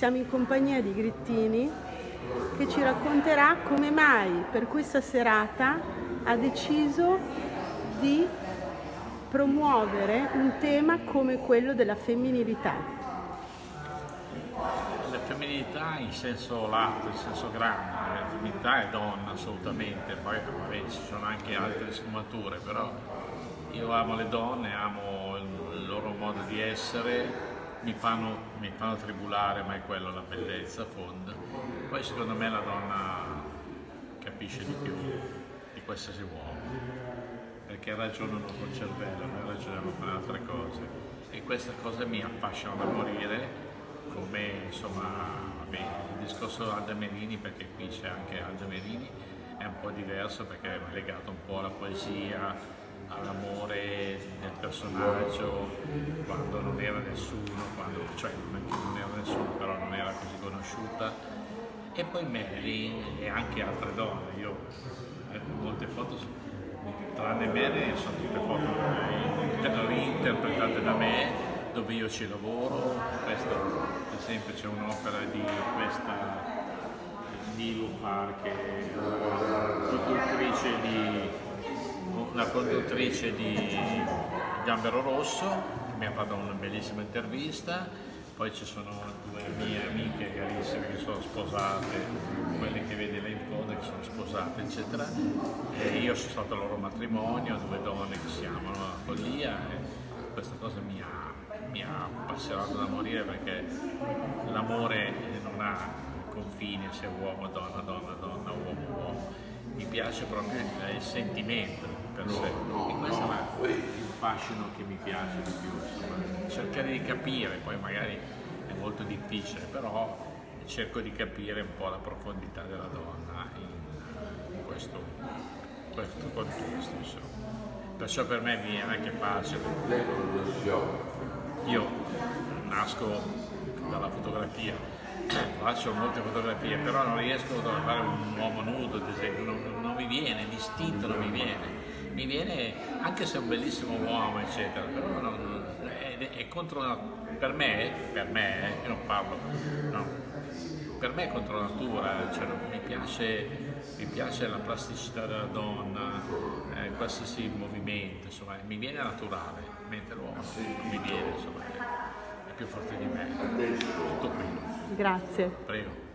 siamo in compagnia di Grittini che ci racconterà come mai per questa serata ha deciso di promuovere un tema come quello della femminilità. La femminilità in senso lato, in senso grande, la femminilità è donna assolutamente, poi vabbè, ci sono anche altre sfumature, però io amo le donne, amo il loro modo di essere, mi fanno, mi fanno tribulare, ma è quello la bellezza, fonda. Poi secondo me la donna capisce di più di qualsiasi uomo, perché ragionano col cervello, noi ragioniamo con altre cose. E questa cosa mi affascina da morire, come insomma, vabbè, il discorso Alda Merini, perché qui c'è anche Alda Merini, è un po' diverso perché è legato un po' alla poesia, all'amore del personaggio quando nessuno, quando, cioè non era nessuno, però non era così conosciuta. E poi Marilyn e anche altre donne, io eh, molte foto, tranne Marilyn sono tutte foto reinterpretate da me, dove io ci lavoro, questa per esempio c'è un'opera di questa Nilu Park, che è produttrice di una conduttrice di Gambero Rosso mi ha fatto una bellissima intervista, poi ci sono due mie amiche carissime che sono sposate, quelle che vedi là in fondo che sono sposate eccetera, e io sono stato al loro matrimonio, due donne che si amano a follia e questa cosa mi ha, mi ha appassionato da morire perché l'amore non ha confini se uomo, donna, donna, donna, uomo, uomo, mi piace proprio il sentimento per sé. E questo è il fascino che mi piace di più, insomma, cercare di capire, poi magari è molto difficile, però cerco di capire un po' la profondità della donna in questo, questo contesto. Insomma. Perciò per me viene anche facile. Io nasco dalla fotografia, faccio molte fotografie, però non riesco a fare un uomo nudo, ad esempio, non, non mi viene, l'istinto non mi viene. Mi viene, anche se è un bellissimo uomo, eccetera, però non, è, è, contro, per me, per me, eh, io non parlo, no, per me è contro natura, cioè, mi, piace, mi, piace, la plasticità della donna, eh, qualsiasi movimento, insomma, mi viene naturale, mentre l'uomo non mi viene, insomma, è più forte di me. Grazie. Prego.